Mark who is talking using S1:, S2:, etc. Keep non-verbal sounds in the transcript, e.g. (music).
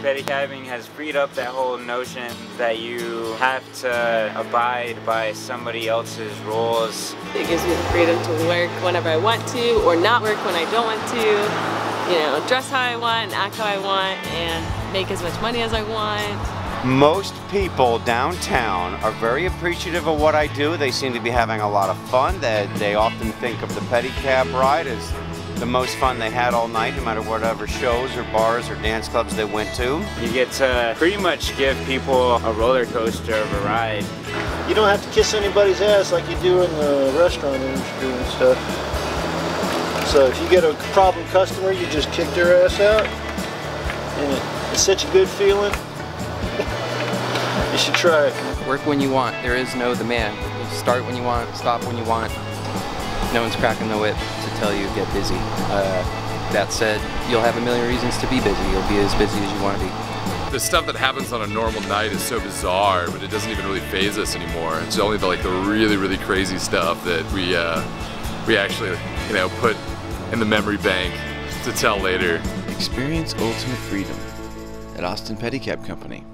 S1: pedicabbing has freed up that whole notion that you have to abide by somebody else's rules.
S2: It gives me the freedom to work whenever I want to or not work when I don't want to. You know, dress how I want, act how I want, and make as much money as I want.
S3: Most people downtown are very appreciative of what I do. They seem to be having a lot of fun. They, they often think of the pedicab ride as the most fun they had all night, no matter whatever shows or bars or dance clubs they went to.
S1: You get to pretty much give people a roller coaster of a ride.
S4: You don't have to kiss anybody's ass like you do in the restaurant industry and stuff. So if you get a problem customer, you just kick their ass out. And it's such a good feeling. (laughs) you should try it.
S5: Work when you want. There is no the man. Start when you want, stop when you want. No one's cracking the whip to tell you get busy. Uh, that said, you'll have a million reasons to be busy. You'll be as busy as you want to be.
S6: The stuff that happens on a normal night is so bizarre, but it doesn't even really faze us anymore. It's only the, like the really, really crazy stuff that we uh, we actually, you know, put in the memory bank to tell later.
S7: Experience ultimate freedom at Austin Pedicab Company.